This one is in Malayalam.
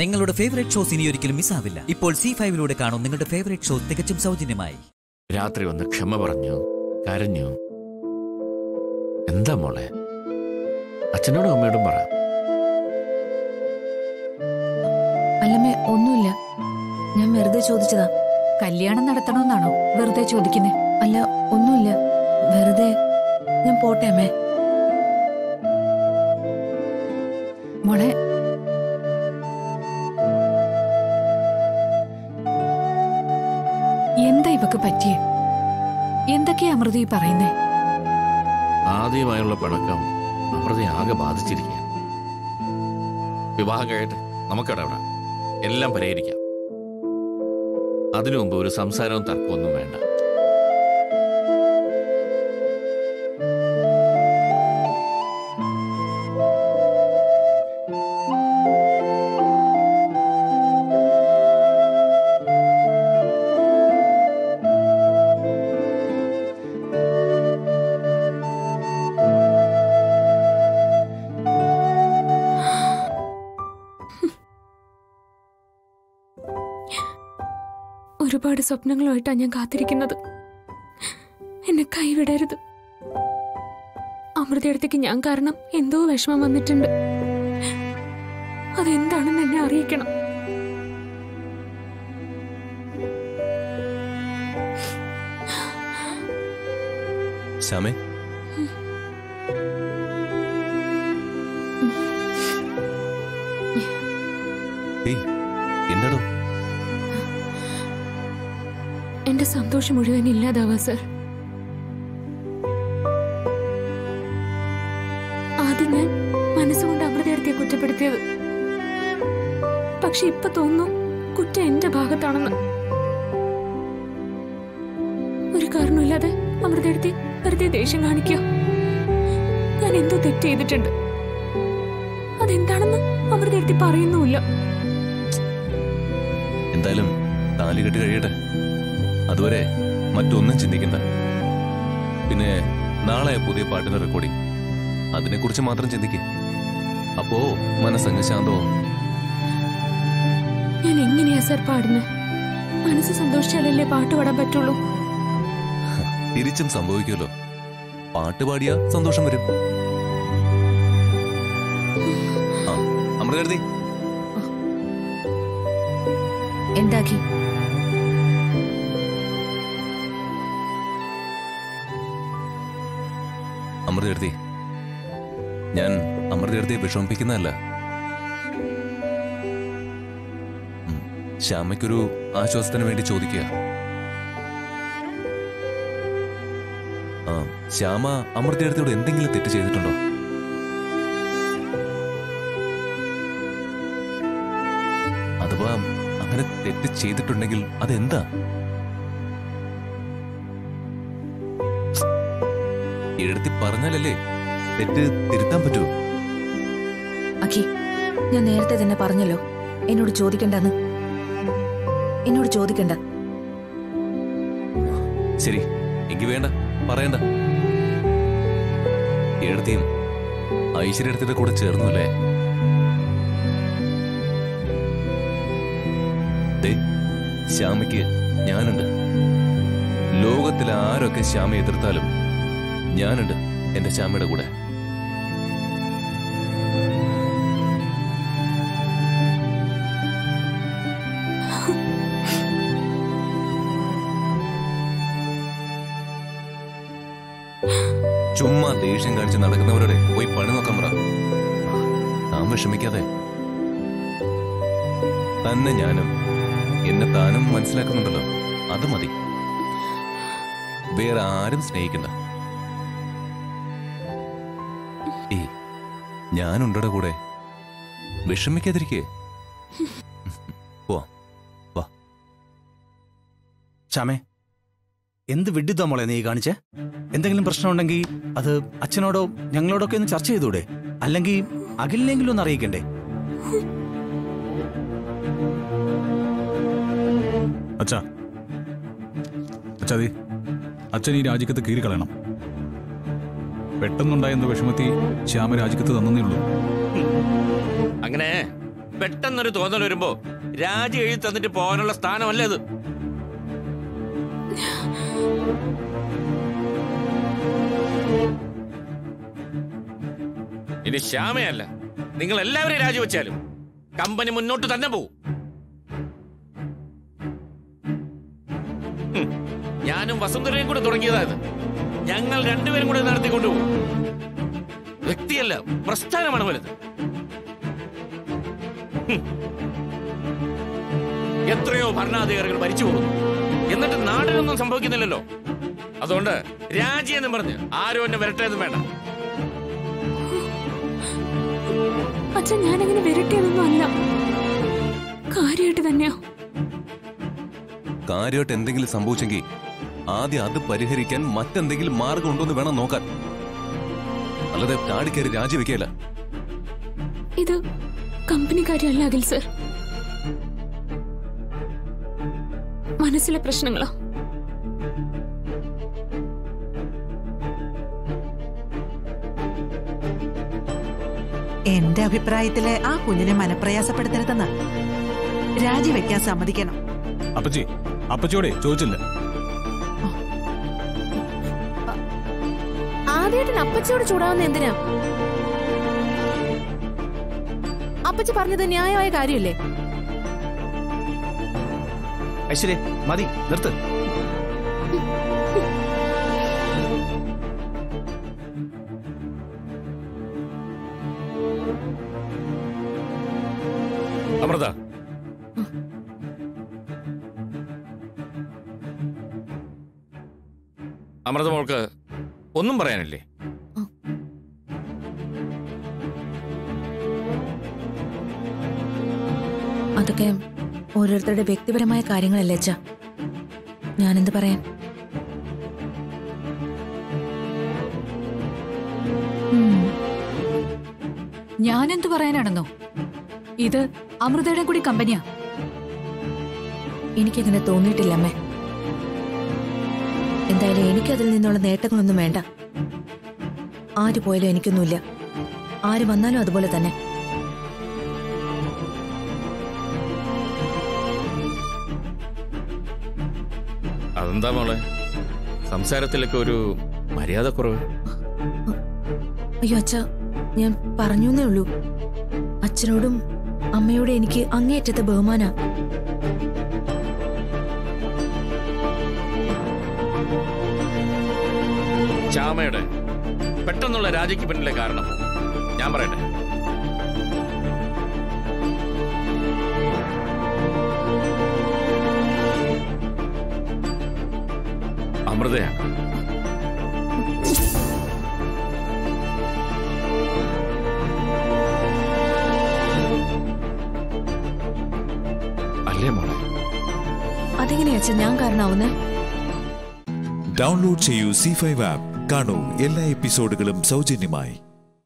നിങ്ങളുടെ ഫേവറേറ്റ് ഷോസ് ഇനി ഒരിക്കലും മിസ്സാവില്ല. ഇപ്പോൾ സി ഫൈവിലൂടെ കാണും നിങ്ങളുടെ ഫേവറേറ്റ് ഷോ തികച്ചും സൗജന്യമായി. രാത്രി വന്ന് ക്ഷമ പറഞ്ഞു? കരഞ്ഞു? എന്താ മോളെ? അച്ഛനോടും അമ്മയോടും പറ. അല്ലമ്മേ ഒന്നുമില്ല. ഞാൻ വെറുതെ ചോദിച്ചതാ. കല്യാണം നടത്തണമെന്നാണോ വെറുതെ ചോദിക്കുന്നേ? അല്ല ഒന്നുമില്ല. വെറുതെ. ഞാൻ പോട്ടെ അമ്മേ. മോളെ ഇവക്ക് പറ്റിയേ? എന്തൊക്കെയാ അമൃത ഈ പറയുന്നേ? ആദ്യമായുള്ള പിണക്കം അമൃത ആകെ ബാധിച്ചിരിക്കുക വിവാഹം കഴിയട്ടെ. നമുക്കിടപെടാം എല്ലാം പരിഹരിക്കാം. അതിനു മുമ്പ് ഒരു സംസാരവും തർക്കമൊന്നും വേണ്ട. ഒരുപാട് സ്വപ്നങ്ങളുമായിട്ടാണ് ഞാൻ കാത്തിരിക്കുന്നത്. എന്നെ കൈവിടരുത്. അമൃതയടുത്തേക്ക് ഞാൻ കാരണം എന്തോ വിഷമം വന്നിട്ടുണ്ട്. അതെന്താണെന്ന് എന്നെ അറിയിക്കണം. ശ്യാമേ എന്റെ സന്തോഷം മുഴുവൻ ഇല്ലാതാവാ സർ. ആദ്യം ഞാൻ മനസ്സുകൊണ്ട് അമൃതയടുത്തെ കുറ്റപ്പെടുത്തിയത്. പക്ഷെ ഇപ്പൊ തോന്നുന്നു കുറ്റം എന്റെ ഭാഗത്താണെന്ന്. ഒരു കാരണമില്ലാതെ അമൃതയെടുത്തി വെറുതെ ദേഷ്യം കാണിക്കുക. ഞാൻ എന്തോ തെറ്റ് ചെയ്തിട്ടുണ്ട്. അതെന്താണെന്ന് അമൃതയെടുത്തി പറയുന്നുമില്ല. എന്തായാലും താലി കെട്ട് കഴിയട്ടെ. അതുവരെ മറ്റൊന്നും ചിന്തിക്കണ്ട. പിന്നെ നാളെ പുതിയ പാട്ടിന്റെ റെക്കോർഡിംഗ് അതിനെക്കുറിച്ച് മാത്രം ചിന്തിക്കേ. അപ്പോ മനസ്സങ്ങ് ശാന്തവും. ഞാൻ എങ്ങനെയാ സർ പാടുന്നത് മനസ്സ് സന്തോഷിച്ചാലല്ലേ പാട്ട് പാടാൻ പറ്റുള്ളൂ? തിരിച്ചും സംഭവിക്കുമല്ലോ. പാട്ട് പാടിയാ സന്തോഷം വരും. എന്താക്കി? അമൃതകരുതി ഞാൻ അമൃതീർത്തിയെ വിഷമിപ്പിക്കുന്നതല്ല. ശ്യാമയ്ക്കൊരു ആശ്വാസത്തിന് വേണ്ടി ചോദിക്കുക. ആ ശ്യാമ അമൃതീർത്തിയോട് എന്തെങ്കിലും തെറ്റ് ചെയ്തിട്ടുണ്ടോ? അഥവാ അങ്ങനെ തെറ്റ് ചെയ്തിട്ടുണ്ടെങ്കിൽ അതെന്താ? എഴുതി പറഞ്ഞാലല്ലേ തെറ്റ് തിരുത്താൻ പറ്റൂ? അഖി ഞാൻ നേരത്തെ തന്നെ പറഞ്ഞല്ലോ. എന്നോട് ചോദിക്കണ്ടെന്ന്. എന്നോട് ചോദിക്കണ്ട. ശരി എനിക്ക് വേണ്ട പറയണ്ട. എഴുത്തിയും ഐശ്വര്യത്തിന്റെ കൂടെ ചേർന്നു അല്ലേ? ദേ, ശ്യാമയ്ക്ക് ഞാനുണ്ട്. ലോകത്തിൽ ആരൊക്കെ ശ്യാമ എതിർത്താലും ഞാനുണ്ട് എന്റെ ശ്യാമയുടെ കൂടെ. ചുമ്മാ ദേഷ്യം കാണിച്ച് നടക്കുന്നവരോടെ പോയി പണി നോക്കാൻ പറ. താൻ വിഷമിക്കാതെ. തന്നെ ഞാനും എന്നെ താനും മനസ്സിലാക്കുന്നുണ്ടല്ലോ. അത് മതി. വേറെ ആരും സ്നേഹിക്കണ്ട. ഞാനുണ്ടടെ കൂടെ? വിഷമിക്കാതിരിക്കേ. ചാമേ എന്ത് വിഡിത്ത മോളെ നീ കാണിച്ചേ? എന്തെങ്കിലും പ്രശ്നമുണ്ടെങ്കിൽ അത് അച്ഛനോടോ ഞങ്ങളോടൊക്കെ ഒന്ന് ചർച്ച ചെയ്തൂടെ? അല്ലെങ്കിൽ അഖിലിനെങ്കിലും ഒന്ന് അറിയിക്കണ്ടേ? അച്ഛാ അച്ഛാ അച്ഛൻ ഈ രാജിക്കത്ത് കീറിക്കളയണം. പെട്ടെന്നുണ്ടായ എന്തോ വിഷമത്തി ശ്യാമ രാജിക്കത്ത് തന്നേ ഉള്ളൂ. അങ്ങനെ പെട്ടെന്നൊരു തോന്നൽ വരുമ്പോ രാജി എഴുതി തന്നിട്ട് പോകാനുള്ള സ്ഥാനമല്ല ഇത് ഇനി ശ്യാമയല്ല. നിങ്ങൾ എല്ലാവരെയും രാജിവെച്ചാലും കമ്പനി മുന്നോട്ട് തന്നെ പോകും ഞാനും വസുന്ധരയും കൂടെ തുടങ്ങിയതാണ് ഇത്. ഞങ്ങൾ രണ്ടുപേരും കൂടെ നടത്തിക്കൊണ്ടുപോകും വ്യക്തിയല്ല പ്രസ്ഥാനമാണ് വലുത്. എത്രയോ ഭരണാധികാരികൾ മരിച്ചു പോകുന്നു. എന്നിട്ട് നാടിനൊന്നും സംഭവിക്കുന്നില്ലല്ലോ. അതുകൊണ്ട് രാജി എന്ന് പറഞ്ഞ് ആരും എന്നെ വരട്ടേതും വേണ്ട. അച്ഛൻ ഞാനങ്ങനെ വിരട്ടിയതൊന്നും അല്ല. കാര്യമായിട്ട് തന്നെയാ. കാര്യമായിട്ട് എന്തെങ്കിലും സംഭവിച്ചെങ്കിൽ ആദ്യം അത് പരിഹരിക്കാൻ മറ്റെന്തെങ്കിലും മാർഗം ഉണ്ടോ എന്ന് വേണം നോക്കാൻ. അല്ലാതെ ചാടിക്കയറി രാജിവെക്കല. ഇത് കമ്പനി കാര്യമല്ല അഖിൽ സർ. മനസ്സിലെ പ്രശ്നങ്ങളോ? എന്റെ അഭിപ്രായത്തിൽ ആ കുഞ്ഞിനെ മനപ്രയാസപ്പെടുത്തരുതെന്ന് രാജിവെക്കാൻ സമ്മതിക്കണം. അപ്പച്ചി അപ്പച്ചിയോടെ ചോദിച്ചില്ല. ആദ്യമായിട്ട് അപ്പച്ചോട് ചൂടാവുന്ന എന്തിനാ? അപ്പച്ചി പറഞ്ഞത് ന്യായമായ കാര്യമില്ലേ? ഐശ്വര്യ മതി നിർത്ത്. അമൃത. അമൃത മോൾക്ക് ഒന്നും പറയാനില്ലേ? അതൊക്കെ ഓരോരുത്തരുടെ വ്യക്തിപരമായ കാര്യങ്ങളല്ലേ അച്ഛ. ഞാനെന്ത് പറയാൻ? ഞാനെന്ത് പറയാനാണെന്നോ? ഇത് അമൃതയുടെ കൂടി കമ്പനിയാ. എനിക്കങ്ങനെ തോന്നിയിട്ടില്ല അമ്മേ. എന്തായാലും എനിക്കതിൽ നിന്നുള്ള നേട്ടങ്ങളൊന്നും വേണ്ട. ആര് പോയാലും എനിക്കൊന്നുമില്ല. ആര് വന്നാലും അതുപോലെ തന്നെ. അതെന്താ മോളെ? സംസാരത്തിലൊക്കെ ഒരു മര്യാദ കുറവ് അയ്യോ അച്ഛ ഞാൻ പറഞ്ഞേ ഉള്ളൂ. അച്ഛനോടും അമ്മയോടും എനിക്ക് അങ്ങേയറ്റത്തെ ബഹുമാന. പെട്ടെന്നുള്ള രാജിക്ക് പിന്നിലെ കാരണം. ഞാൻ പറയട്ടെ. അമൃതയാണ് അല്ലേ മോളെ? അതെങ്ങനെയാ അച്ഛൻ? ഞാൻ കാരണമാവുന്നേ ഡൗൺലോഡ് ചെയ്യൂ സി ഫൈവ് ആപ്പ് കാണൂ എല്ലാ എപ്പിസോഡുകളും സൗജന്യമായി.